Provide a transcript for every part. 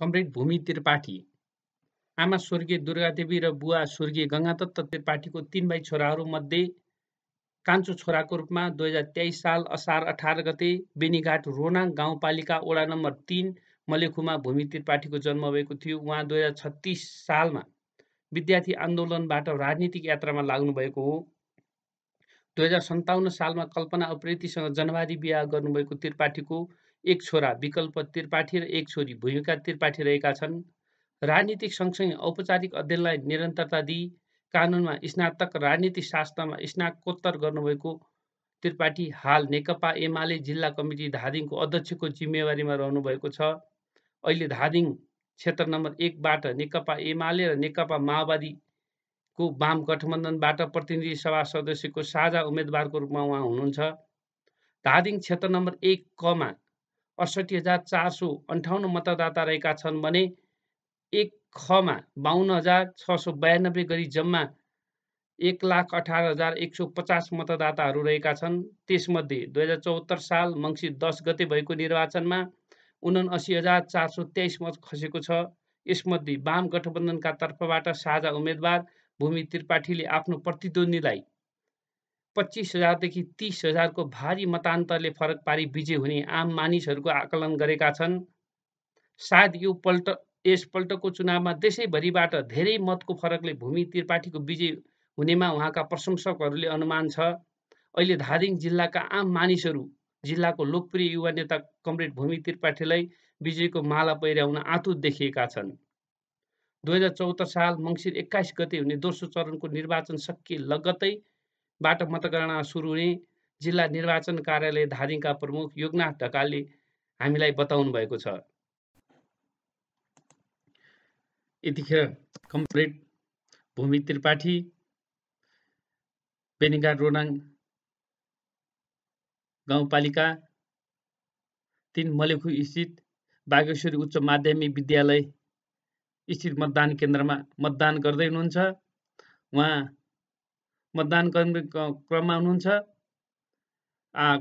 Comrade भूमि त्रिपाठी आमा स्वर्गीय दुर्गादेवी र बुवा स्वर्गीय गङ्गादत्त त्रिपाठीको तिन भाइ छोराहरूमध्ये कान्छो छोराको रूपमा दुई हजार तेइस साल असार अठार गते बेनीघाट रोनाङ गाउँपालिका वडा नम्बर तिन मलेखुमा भूमि त्रिपाठीको जन्म भएको थियो। उहाँ दुई हजार छत्तिस सालमा विद्यार्थी आन्दोलनबाट राजनीतिक यात्रामा लाग्नुभएको हो। दुई हजार सन्ताउन्न सालमा कल्पना उप्रेतीसँग जनवादी बिहा गर्नुभएको त्रिपाठीको एक छोरा विकल्प त्रिपाठी र एक छोरी भूमिका त्रिपाठी रहेका छन्। राजनीतिक सँगसँगै औपचारिक अध्ययनलाई निरन्तरता दिई कानुनमा स्नातक राजनीतिक शास्त्रमा स्नाकोत्तर गर्नुभएको त्रिपाठी हाल नेकपा एमाले जिल्ला कमिटी धादिङको अध्यक्षको जिम्मेवारीमा रहनुभएको छ। अहिले धादिङ क्षेत्र नम्बर एकबाट नेकपा एमाले र नेकपा माओवादीको वाम गठबन्धनबाट प्रतिनिधि सभा सदस्यको साझा उम्मेद्वारको रूपमा उहाँ हुनुहुन्छ। धादिङ क्षेत्र नम्बर एक कमा अडसठी हजार चार सौ अन्ठाउन्न मतदाता रहेका छन् भने एक खमा बाहन्न हजार छ सौ बयानब्बे गरी जम्मा एक लाख अठार हजार एक सौ पचास मतदाताहरू रहेका छन्। त्यसमध्ये दुई हजार चौहत्तर साल मङ्सिर दस गते भएको निर्वाचनमा उनासी हजार चार सौ तेइस मत खसेको छ। यसमध्ये वाम गठबन्धनका तर्फबाट साझा उम्मेद्वार भूमि त्रिपाठीले आफ्नो प्रतिद्वन्दीलाई पच्चिस हजारदेखि तिस हजारको भारी मतान्तरले फरक पारी विजय हुने आम मानिसहरूको आकलन गरेका छन्। सायद यो पल्ट यसपल्टको चुनावमा देशैभरिबाट धेरै मतको फरकले भूमि त्रिपाठीको विजय हुनेमा उहाँका प्रशंसकहरूले अनुमान छ। अहिले धादिङ जिल्लाका आम मानिसहरू जिल्लाको लोकप्रिय युवा नेता कमरेड भूमि त्रिपाठीलाई विजयको माला पहिर्याउन आतुर देखिएका छन्। दुई हजार चौहत्तर साल मङ्सिर एक्काइस गते हुने दोस्रो चरणको निर्वाचन सकिए लगत्तैबाट मतगणना सुरु हुने जिल्ला निर्वाचन कार्यालय धादिङका प्रमुख योगनाथ ढकालले हामीलाई बताउनु भएको छ। यतिखेर कमरेड भूमि त्रिपाठी बेनीघाट रोनाङ गाउँपालिका तिन मलेखु स्थित बागेश्वरी उच्च माध्यमिक विद्यालय स्थित मतदान केन्द्रमा मतदान गर्दै हुनुहुन्छ। उहाँ मतदान गर्ने क्रममा हुनुहुन्छ।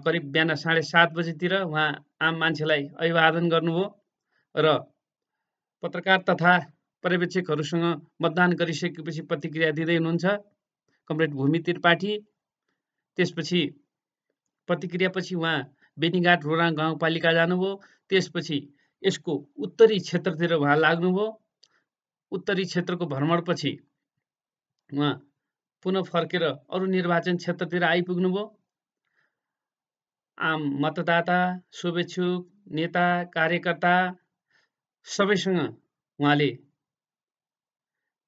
करिब बिहान साढे सात बजीतिर उहाँ आम मान्छेलाई अभिवादन गर्नुभयो र पत्रकार तथा पर्यवेक्षकहरूसँग मतदान गरिसकेपछि प्रतिक्रिया दिँदै हुनुहुन्छ। कमरेड भूमि त्रिपाठी। त्यसपछि प्रतिक्रियापछि उहाँ बेनीघाट रोरा गाउँपालिका जानुभयो। त्यसपछि यसको उत्तरी क्षेत्रतिर उहाँ लाग्नुभयो। उत्तरी क्षेत्रको भ्रमणपछि उहाँ पुनः फर्केर अरू निर्वाचन क्षेत्रतिर आइपुग्नुभयो। आम मतदाता शुभेच्छुक नेता कार्यकर्ता सबैसँग उहाँले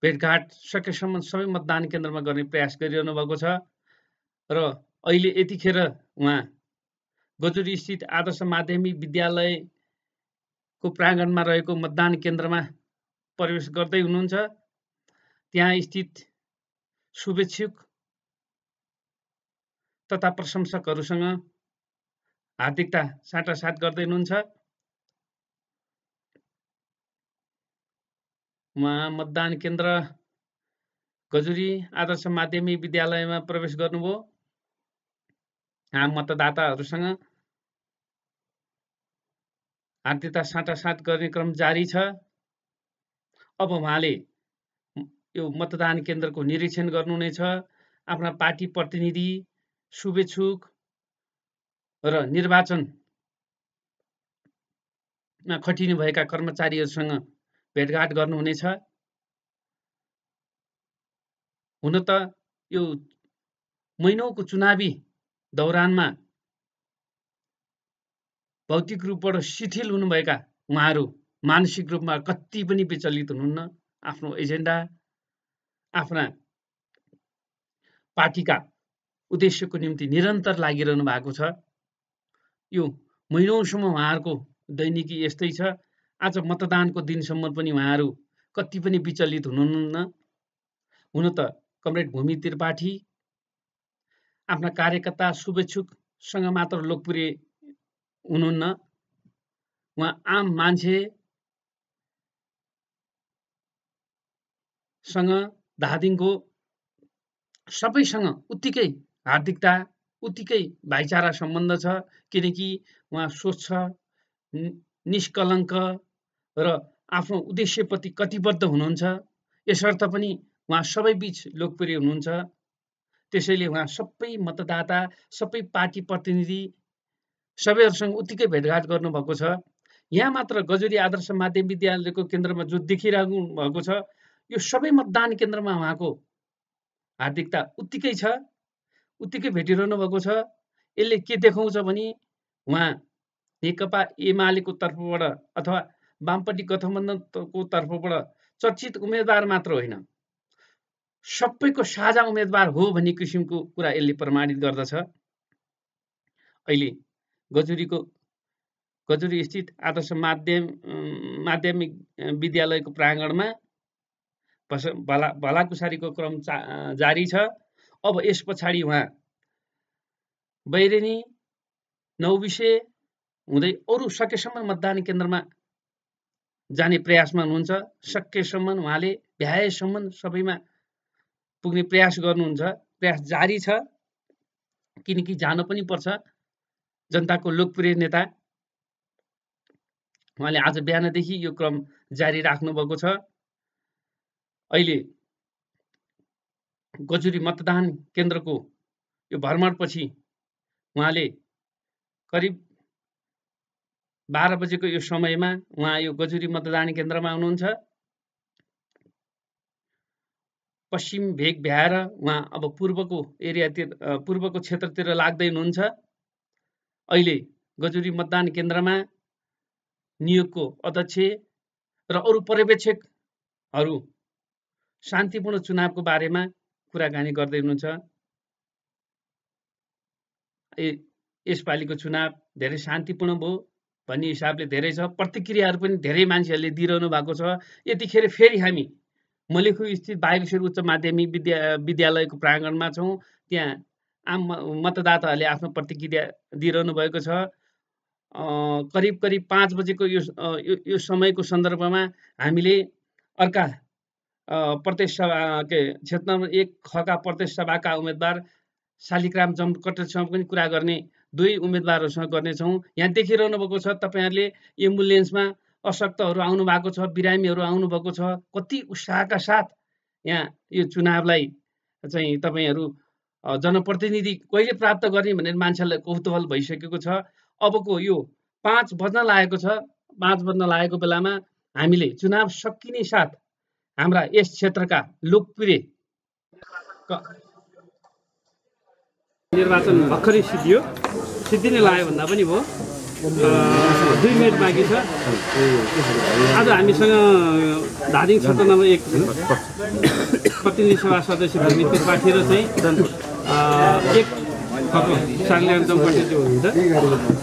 भेटघाट सकेसम्म सबै मतदान केन्द्रमा गर्ने प्रयास गरिरहनु भएको छ र अहिले यतिखेर उहाँ गजुरी स्थित आदर्श माध्यमिक विद्यालयको प्राङ्गणमा रहेको मतदान केन्द्रमा प्रवेश गर्दै हुनुहुन्छ। त्यहाँ स्थित शुभेच्छुक। तथा प्रशंसकहरूसँग हार्दिकता साटासाट गर्दै हुनुहुन्छ। उहाँ मतदान केन्द्र गजुरी आदर्श माध्यमिक विद्यालयमा प्रवेश गर्नुभयो। आम मतदाताहरूसँग हार्दिकता साटासाट गर्ने क्रम जारी छ। अब उहाँले यो मतदान केन्द्रको निरीक्षण गर्नुहुनेछ। आफ्ना पार्टी प्रतिनिधि शुभेच्छुक र निर्वाचनमा खटिनुभएका कर्मचारीहरूसँग भेटघाट गर्नुहुनेछ। हुन त यो महिनौको चुनावी दौरानमा भौतिक रूपबाट शिथिल हुनुभएका उहाँहरू मानसिक रूपमा कति पनि विचलित हुनुहुन्न। आफ्नो एजेन्डा आफ्ना पार्टीका उद्देश्यको निम्ति निरन्तर लागिरहनु भएको छ। यो महिनौसम्म उहाँहरूको दैनिकी यस्तै छ। आज मतदानको दिनसम्म पनि उहाँहरू कति पनि विचलित हुनुहुन्न। हुन त कमरेड भूमि त्रिपाठी आफ्ना कार्यकर्ता शुभेच्छुकसँग मात्र लोकप्रिय हुनुहुन्न। उहाँ आम मान्छेसँग धादिङको सबैसँग उत्तिकै हार्दिकता उत्तिकै भाइचारा सम्बन्ध छ किनकि उहाँ स्वच्छ निष्कलङ्क र आफ्नो उद्देश्यप्रति कटिबद्ध हुनुहुन्छ। यसर्थ पनि उहाँ सबै बिच लोकप्रिय हुनुहुन्छ। त्यसैले उहाँ सबै मतदाता सबै पार्टी प्रतिनिधि सबैहरूसँग उत्तिकै भेटघाट गर्नुभएको छ। यहाँ मात्र गजुरी आदर्श माध्यमिक विद्यालयको केन्द्रमा जो देखिरहनु भएको छ यो सबै मतदान केन्द्रमा उहाँको हार्दिकता उत्तिकै छ उत्तिकै भेटिरहनु भएको छ। यसले के देखाउँछ भने उहाँ नेकपा एमालेको तर्फबाट अथवा वामपट्टि गठबन्धनको तर्फबाट चर्चित उम्मेद्वार मात्र होइन। सबैको साझा उम्मेद्वार हो भन्ने किसिमको कुरा यसले प्रमाणित गर्दछ। अहिले गजुरीको गजुरी स्थित आदर्श माध्यम माध्यमिक विद्यालयको प्राङ्गणमा भला भलाकुसारीको क्रम जारी छ। अब यस पछाडि उहाँ बैरेनी नौबिसे हुँदै अरू सकेसम्म मतदान केन्द्रमा जाने प्रयासमा हुनुहुन्छ। सकेसम्म उहाँले भ्याएसम्म सबैमा पुग्ने प्रयास गर्नुहुन्छ। प्रयास जारी छ किनकि जानु पनि पर्छ। जनताको लोकप्रिय नेता। उहाँले आज बिहानदेखि यो क्रम जारी राख्नुभएको छ। अहिले गजुरी मतदान केन्द्रको यो भ्रमणपछि उहाँले करिब बाह्र बजेको यो समयमा उहाँ यो गजुरी मतदान केन्द्रमा हुनुहुन्छ। पश्चिम भेग भ्याएर उहाँ अब पूर्वको एरियातिर पूर्वको क्षेत्रतिर लाग्दै हुनुहुन्छ। अहिले गजुरी मतदान केन्द्रमा नियोगको अध्यक्ष र अरू पर्यवेक्षकहरू शान्तिपूर्ण चुनावको बारेमा कुराकानी गर्दै हुनुहुन्छ। यसपालिको चुनाव धेरै शान्तिपूर्ण भयो भन्ने हिसाबले धेरै छ। प्रतिक्रियाहरू पनि धेरै मान्छेहरूले दिइरहनु भएको छ। यतिखेर फेरि हामी मलेखु स्थित बागेश्वर उच्च माध्यमिक विद्या विद्यालयको प्राङ्गणमा छौँ। त्यहाँ आम मतदाताहरूले आफ्नो प्रतिक्रिया दिइरहनु भएको छ। करिब करिब पाँच बजेको यो यो समयको सन्दर्भमा हामीले अर्का प्रदेश सभा के क्षेत्र नम्बर एक खका प्रदेश सभाका उम्मेद्वार शालिग्राम जमकटसँग पनि कुरा गर्ने दुई उम्मेदवारहरूसँग गर्नेछौँ। यहाँ देखिरहनु भएको छ तपाईँहरूले एम्बुलेन्समा अशक्तहरू आउनु भएको छ बिरामीहरू आउनुभएको छ कति उत्साहका साथ यहाँ यो चुनावलाई चाहिँ तपाईँहरू जनप्रतिनिधि कहिले प्राप्त गर्ने भनेर मान्छेलाई कौतूहल भइसकेको छ। अबको यो पाँच बज्न लागेको छ पाँच बज्न लागेको बेलामा हामीले चुनाव सकिने साथ हाम्रा यस क्षेत्रका लोकप्रिय निर्वाचन भर्खरै सिद्धियो। सिद्धिने लाग्यो भन्दा पनि भयो दुई मिनट बाँकी छ। आज हामीसँग धादिङ क्षेत्र नम्बर एक प्रतिनिधि सभा सदस्य धर्मी त्रिपाठी र चाहिँ एक सार्लियान दम्पटी जो हुनुहुन्छ।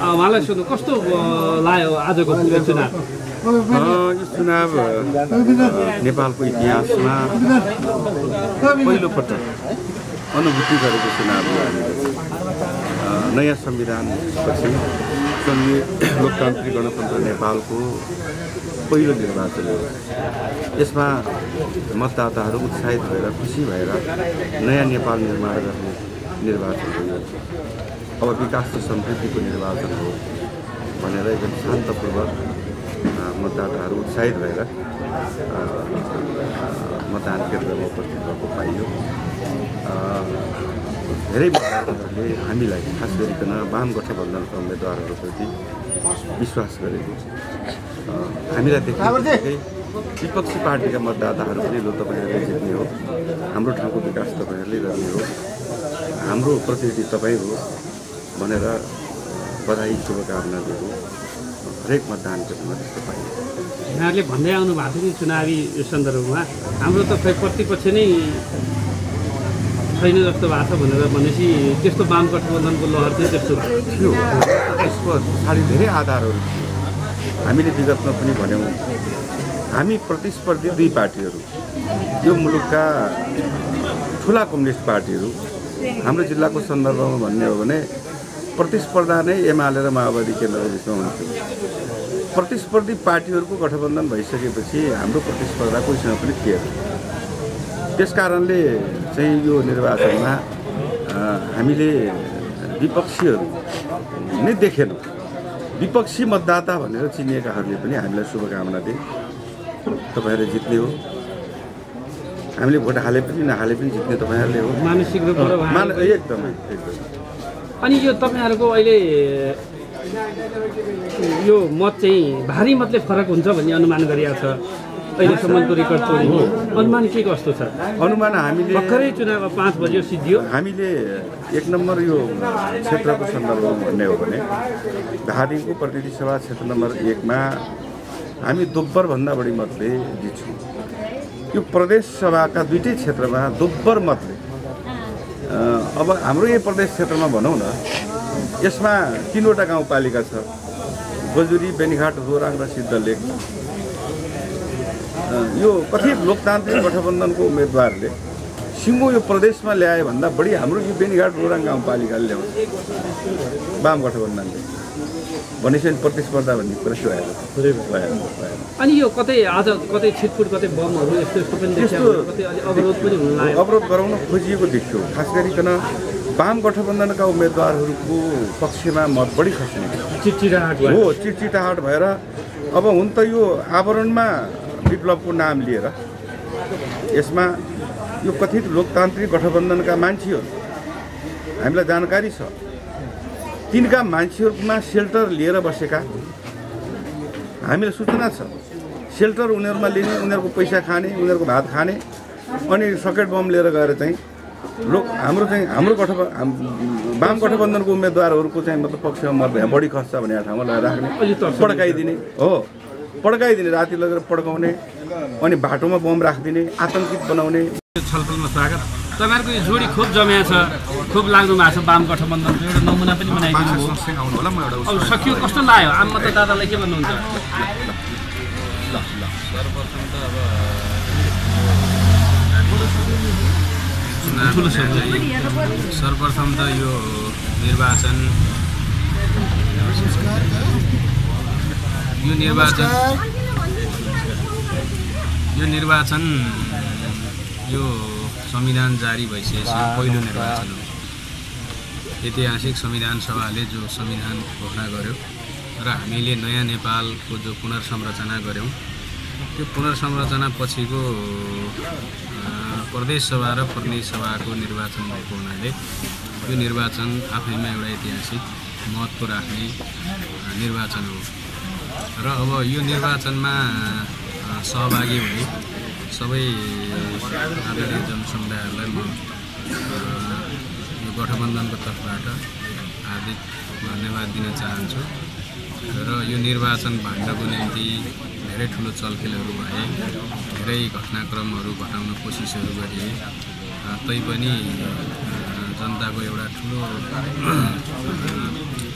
उहाँलाई सोध्नु कस्तो लाग्यो आजको चुनाव? यो चुनाव नेपालको इतिहासमा पहिलोपटक अनुभूति गरेको चुनाव हो नयाँ संविधानपछि सङ्घीय लोकतान्त्रिक गणतन्त्र नेपालको पहिलो निर्वाचन हो। यसमा मतदाताहरू उत्साहित भएर खुसी भएर नयाँ नेपाल निर्माण गर्ने निर्वाचन हो अब विकास र समृद्धिको निर्वाचन हो भनेर एकदम शान्तपूर्वक मतदाताहरू उत्साहित भएर मतदान केन्द्रमा उपस्थित भएको पाइयो। धेरै मतदाताहरूले हामीलाई खास गरिकन वाम गठबन्धनका उम्मेदवारहरूप्रति विश्वास गरेको हामीलाई देखिँदै विपक्षी पार्टीका मतदाताहरू पनि लु तपाईँहरूले जित्ने हो हाम्रो ठाउँको विकास तपाईँहरूले गर्ने हो हाम्रो प्रतिनिधि तपाईँ हो भनेर बधाई शुभकामना हरेक मतदान केन्द्रमा त्यस्तो पाइयो। यहाँहरूले भन्दै आउनु भएको थियो नि चुनावी सन्दर्भमा। हाम्रो त खै प्रतिपक्ष नै छैन जस्तो भएको छ भनेर भनेपछि त्यस्तो वाम गठबन्धनको लहर चाहिँ त्यस्तो थियो यसको पछाडि धेरै आधारहरू थियो। हामीले विगतमा पनि भन्यौँ हामी प्रतिस्पर्धी दुई पार्टीहरू। यो मुलुकका ठुला कम्युनिस्ट पार्टीहरू हाम्रो जिल्लाको सन्दर्भमा भन्ने हो भने प्रतिस्पर्धा नै एमाले र माओवादी केन्द्रको बिचमा हुन्थ्यो। प्रतिस्पर्धी पार्टीहरूको गठबन्धन भइसकेपछि हाम्रो प्रतिस्पर्धा कोहीसँग पनि थिएन। त्यस कारणले चाहिँ यो निर्वाचनमा हामीले विपक्षीहरू नै देखेनौँ। विपक्षी मतदाता भनेर चिनिएकाहरूले पनि हामीलाई शुभकामना दिए। तपाईँहरू जित्ने हो। हामीले भोट हाले पनि नहाले पनि जित्ने तपाईँहरूले हो। मानसिक मान एकदमै एकदमै। अनि यो तपाईँहरूको अहिले यो मत चाहिँ भारी मतले फरक हुन्छ भन्ने अनुमान गरिएको छ। अहिलेसम्मको रेकर्ड तोडी। अनुमान के कस्तो छ? अनुमान हामीले भर्खरै चुनाव पाँच बज्यो सिद्धियो। हामीले एक नम्बर यो क्षेत्रको सन्दर्भमा भन्ने हो भने धादिङको प्रतिनिधि सभा क्षेत्र नम्बर एकमा हामी दोब्बरभन्दा बढी मतले जित्छौँ। यो प्रदेश सभाका दुइटै क्षेत्रमा दोब्बर मतले अब हाम्रो यो प्रदेश क्षेत्रमा भनौँ न यसमा तिनवटा गाउँपालिका छ। गजुरी बेनीघाट रोराङ र सिद्धलेक अ, यो कथित लोकतान्त्रिक गठबन्धनको उम्मेदवारले सिङ्गो यो प्रदेशमा ल्याए भन्दा बढी हाम्रो यो बेनीघाट रोराङ गाउँपालिकाले ल्याउँछ। वाम गठबन्धनले। भनेपछि प्रतिस्पर्धा भन्ने कुरा भएन भएन अनि यो कतै आज कतै छिटफुट कतै बमहरू यस्तो यस्तो पनि अवरोध पनि हुन लाग्यो अवरोध गराउन खोजिएको देख्यो। खास गरिकन वाम गठबन्धनका उम्मेदवारहरूको पक्षमा मत बढी खस्ने चिटचिटाहट हो चिटचिटाहट भएर अब हुन त यो आवरणमा विप्लवको नाम लिएर यसमा यो कथित लोकतान्त्रिक गठबन्धनका मान्छेहरू हामीलाई जानकारी छ। तिनका मान्छेहरूमा सेल्टर लिएर बसेका। हामीलाई सूचना छ सेल्टर उनीहरूमा लिने उनीहरूको पैसा खाने उनीहरूको भात खाने अनि सकेट बम लिएर गएर चाहिँ लोक हाम्रो चाहिँ हाम्रो गठब वाम गठबन्धनको उम्मेदवारहरूको चाहिँ मतलब पक्षमा मत बढी खस्छ भन्ने ठाउँमा लगेर राख्ने पड्काइदिने हो पड्काइदिने राति लगेर पड्काउने अनि बाटोमा बम राखिदिने आतङ्कित बनाउने। छलफलमा स्वागत। तपाईँहरूको यो जोडी खुब जम्या छ। खुब लाग्नु भएको छ वाम गठबन्धनको एउटा नमुना पनि बनाइदिनु अब सकियो कस्तो लाग्यो? आम मतदातालाई के भन्नुहुन्छ? सर्वप्रथम त यो निर्वाचन यो निर्वाचन यो निर्वाचन यो संविधान जारी भइसकेपछि पहिलो निर्वाचन हो। ऐतिहासिक संविधान सभाले जो संविधान घोषणा गर्यो र हामीले नयाँ नेपालको जो पुनर्संरचना गऱ्यौँ त्यो पुनर्संरचना पछिको अ, प्रदेश सभा र प्रतिनिधि सभाको निर्वाचन भएको हुनाले यो निर्वाचन आफैमा एउटा ऐतिहासिक महत्त्व राख्ने निर्वाचन हो। र अब यो निर्वाचनमा सहभागी हुने सबै आदरणीय जनसमुदायहरूलाई म गठबन्धनको तर्फबाट हार्दिक धन्यवाद दिन चाहन्छु। र यो निर्वाचन भाग्नको निम्ति धेरै ठुलो चलखेलहरू भए धेरै घटनाक्रमहरू घटाउन कोसिसहरू गरिए। तैपनि जनताको एउटा ठुलो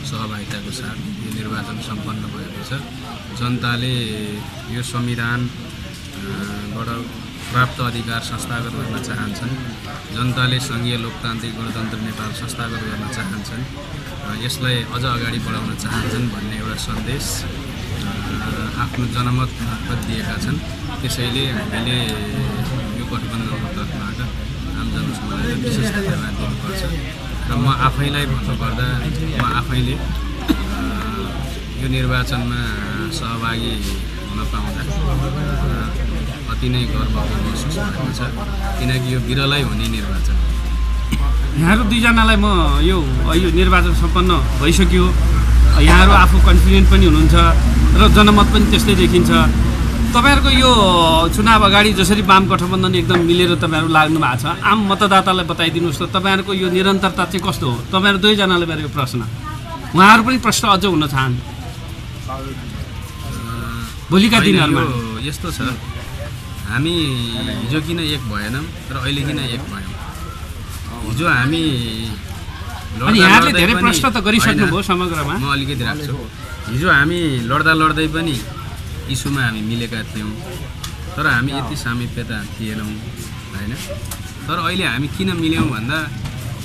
सहभागिताको साथ यो निर्वाचन सम्पन्न भएको छ। जनताले यो संविधान अ, बाट प्राप्त अधिकार संस्थागत गर्न चाहन्छन्। जनताले सङ्घीय लोकतान्त्रिक गणतन्त्र नेपाल संस्थागत गर्न चाहन्छन्। यसलाई अझ अगाडि बढाउन चाहन्छन् भन्ने एउटा सन्देश आफ्नो जनमत मार्फत दिएका छन्। त्यसैले हामीले यो गठबन्धनको तर्फबाट आम जनसमुदायलाई विशेष धन्यवाद दिनुपर्छ। र म आफैलाई भन्नुपर्दा म आफैले यो निर्वाचनमा सहभागी हुन पाउँदा अति नै गर्व महसुस भएको छ किनकि यो बिरलै हुने निर्वाचन यहाँहरू दुईजनालाई म यो यो निर्वाचन सम्पन्न भइसक्यो। यहाँहरू आफू कन्फिडेन्ट पनि हुनुहुन्छ र जनमत पनि त्यस्तै देखिन्छ। तपाईँहरूको यो चुनाव अगाडि जसरी वाम गठबन्धन एकदम मिलेर तपाईँहरू लाग्नु भएको छ आम मतदातालाई बताइदिनुहोस् त तपाईँहरूको यो निरन्तरता चाहिँ कस्तो हो? तपाईँहरू दुवैजनाले मेरो यो प्रश्न। उहाँहरू पनि प्रश्न अझ हुन चाहन्। भोलिका दिनहरूमा। यस्तो छ। हामी हिजो किन एक भएनौँ र अहिले किन एक भयौँ? हिजो हामी धेरै प्रश्न त गरिसक्नुभयो समग्रमा। म अलिकति राख्छु। हिजो हामी लड्दा लड्दै पनि इस्युमा हामी मिलेका थियौँ तर हामी यति सामिप्यता थिएनौँ होइन? तर अहिले हामी किन मिल्यौँ भन्दा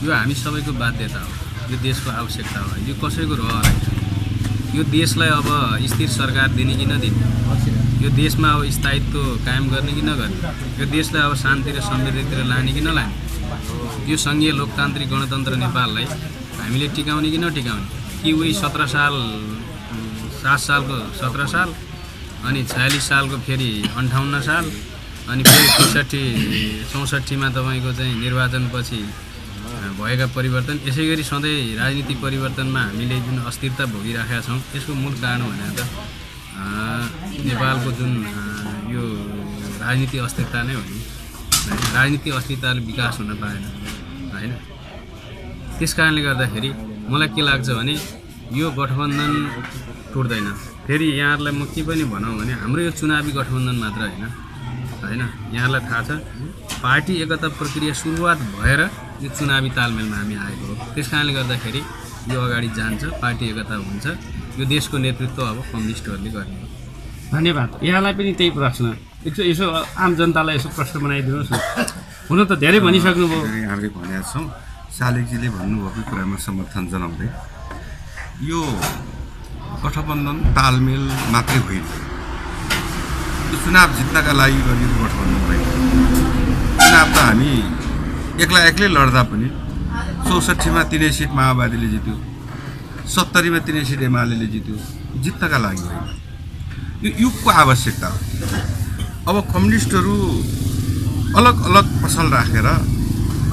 यो हामी सबैको बाध्यता हो यो देशको आवश्यकता हो। यो कसैको रहर यो देशलाई अब स्थिर सरकार दिने कि नदिने? यो देशमा अब स्थायित्व कायम गर्ने कि नगर्ने? यो देशलाई अब शान्ति र समृद्धितिर लाने कि नलाने? यो सङ्घीय लोकतान्त्रिक गणतन्त्र नेपाललाई हामीले टिकाउने कि नटिकाउने? कि उही सत्र साल सात सालको सत्र साल अनि छयालिस सालको फेरि अन्ठाउन्न साल अनि फेरि त्रिसठी चौसठीमा तपाईँको चाहिँ निर्वाचनपछि भएका परिवर्तन यसै गरी सधैँ राजनीतिक परिवर्तनमा हामीले जुन अस्थिरता भोगिराखेका छौँ यसको मूल कारण भनेर त नेपालको जुन यो राजनीतिक अस्थिरता नै हो नि। होइन? राजनीतिक अस्थिरताले विकास हुन पाएन होइन? त्यस कारणले गर्दाखेरि मलाई के लाग्छ भने यो गठबन्धन टुट्दैन। फेरि यहाँहरूलाई म के पनि भनौँ भने हाम्रो यो चुनावी गठबन्धन मात्र होइन होइन? यहाँहरूलाई थाहा छ पार्टी एकता प्रक्रिया सुरुवात भएर यो चुनावी तालमेलमा हामी आएको हो। त्यस कारणले गर्दाखेरि यो अगाडि जान्छ पार्टी एकता हुन्छ। यो देशको नेतृत्व अब कम्युनिस्टहरूले गर्ने हो। धन्यवाद। यहाँलाई पनि त्यही प्रश्न। यसो यसो आम जनतालाई यसो प्रश्न बनाइदिनुहोस् न। हुन त धेरै भनिसक्नुभयो। हामीले भनेका छौँ। शालिगजीले भन्नुभएको कुरामा समर्थन जनाउँदै। यो गठबन्धन तालमेल मात्रै होइन। यो चुनाव जित्नका लागि गरिएको गठबन्धन होइन। चुनाव त हामी एक्ला एक्लै लड्दा पनि चौसठीमा तिनै सिट माओवादीले जित्यो सत्तरीमा तिनै सिट एमाले जित्यो जित्नका लागि होइन। यो युगको आवश्यकता? हो अब कम्युनिस्टहरू अलग अलग पसल राखेर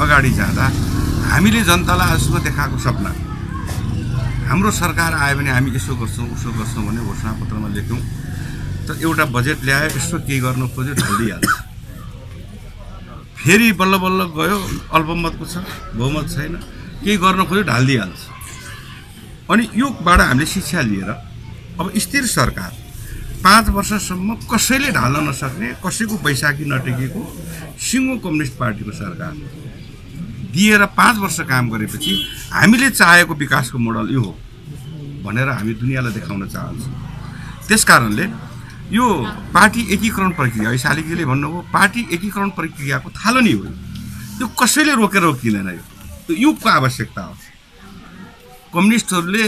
अगाडि जाँदा हामीले जनतालाई आजसम्म देखाएको सपना। हाम्रो सरकार आयो भने हामी यसो गर्छौँ उसो गर्छौँ भने घोषणापत्रमा लेख्यौँ। त एउटा बजेट ल्यायो यसो केही गर्नु खोज्यो ढलिहाल्छ। फेरि बल्ल बल्ल गयो अल्पमतको छ बहुमत छैन। केही गर्न खोज्यो ढालिदिइहाल्छ अनि योबाट हामीले शिक्षा लिएर अब स्थिर सरकार पाँच वर्षसम्म कसैले ढाल्न नसक्ने कसैको बैशाखी नटेकेको सिङ्गो कम्युनिस्ट पार्टीको सरकार दिएर पाँच वर्ष काम गरेपछि हामीले चाहेको विकासको मोडल यो हो भनेर हामी दुनियाँलाई देखाउन चाहन्छौँ त्यस कारणले यो पार्टी एकीकरण प्रक्रिया शालिगीले भन्नुभयो पार्टी एकीकरण प्रक्रियाको थालनी हो यो। कसैले रोकेर रोकिँदैन यो युगको आवश्यकता हो कम्युनिस्टहरूले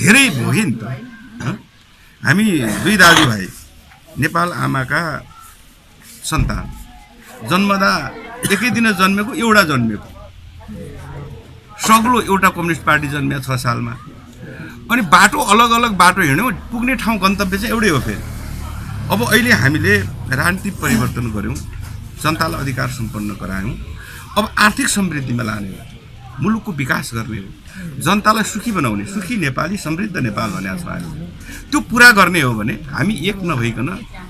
धेरै भोगे नि त? हामी दुई दाजुभाइ नेपाल आमाका सन्तान। जन्मदा एकै दिन जन्मेको एउटा जन्मेको। सग्लो एउटा कम्युनिस्ट पार्टी जन्मिया छ सालमा। अनि बाटो अलग अलग बाटो हिँड्यौँ पुग्ने ठाउँ गन्तव्य चाहिँ एउटै हो फेरि। अब अहिले हामीले राजनीतिक परिवर्तन गऱ्यौँ जनतालाई अधिकार सम्पन्न गरायौँ। अब आर्थिक समृद्धिमा लाने हो। मुलुकको विकास गर्ने हो। जनतालाई सुखी बनाउने सुखी नेपाली समृद्ध नेपाल भनेको छ हामी त्यो पुरा गर्ने हो भने हामी एक नभइकन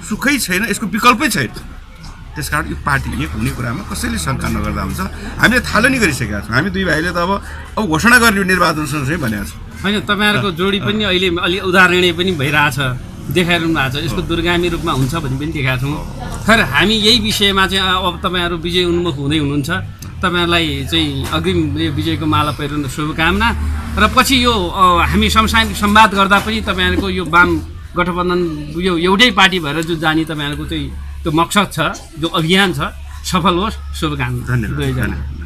सुखै छैन यसको विकल्पै छैन। त्यस कारण यो पार्टी एक हुने कुरामा कसैले शङ्का नगर्दा हुन्छ। हामीले थालनी गरिसकेका छौँ। हामी दुई भाइले त अब अब घोषणा गर्ने निर्वाचन सँगसँगै भनेको छौँ। होइन तपाईँहरूको जोडी पनि अहिले अलि उदाहरणीय पनि भइरहेछ देखाइरहनु भएको छ। यसको दुर्गामी रूपमा हुन्छ भन्ने पनि देखाएको छौँ। खैर हामी यही विषयमा चाहिँ अब तपाईँहरू विजय उन्मुख हुँदै हुनुहुन्छ। तपाईँहरूलाई चाहिँ अग्रिम यो विजयको माला पहिरन शुभकामना। र पछि यो हामी समसामयिक संवाद गर्दा पनि तपाईँहरूको यो वाम गठबन्धन यो एउटै पार्टी भएर जो जाने तपाईँहरूको चाहिँ त्यो मकसद छ जो अभियान छ सफल होस् शुभकामना। धन्यवाद।